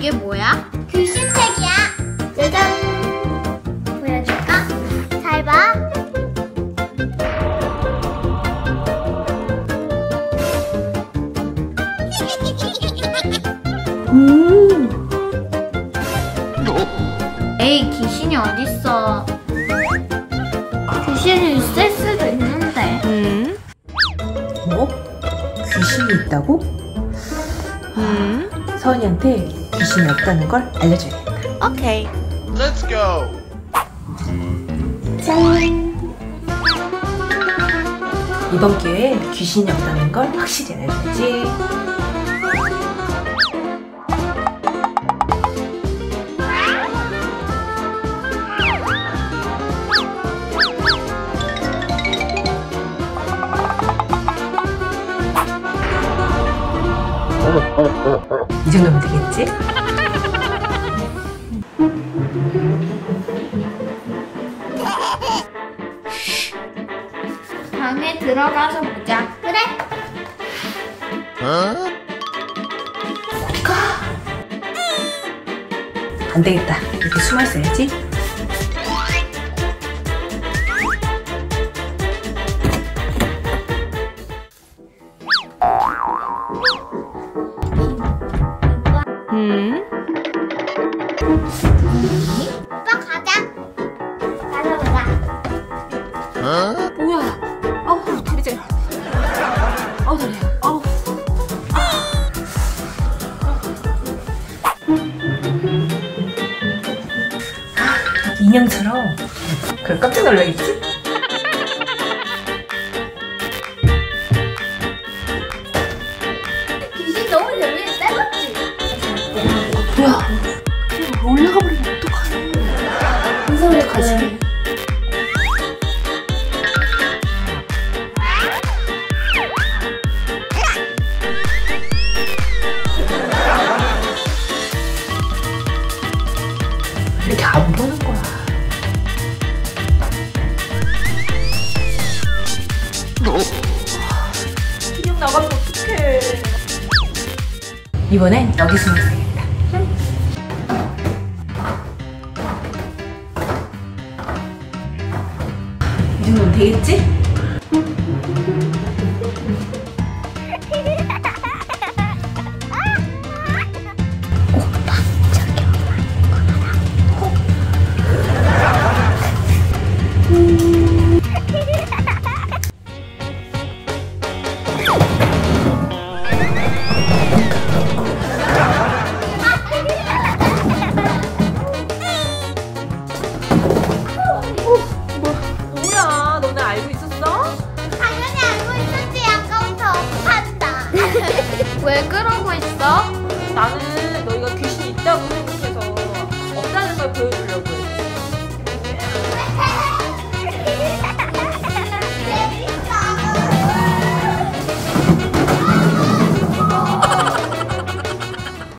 이게 뭐야? 귀신책이야. 짜잔. 보여줄까? 잘 봐. 에이 귀신이 어딨어? 귀신이 있을 수도 있는데. 음? 뭐? 귀신이 있다고? 음? 서은이한테 귀신이 없다는 걸 알려줘야겠다. 오케이. Let's go. 이번 기회에 귀신이 없다는 걸 확실히 알려줘야지. 이 정도면 되겠지? 방에 들어가서 보자. 그래. Huh? 안 되겠다. 이렇게 숨어 있어야지. 오빠 가자. 가져보자. Huh? 뭐야? 아우 다리 잘. 아우 다리야. 아우. 아, 인형처럼. 그래 깜짝 놀라겠지? 한사람에 가지. 이렇게 안 보는 거야. 인형 나가면 어떡해. 이번엔 여기 있어 되겠지? 왜 그러고 있어? 나는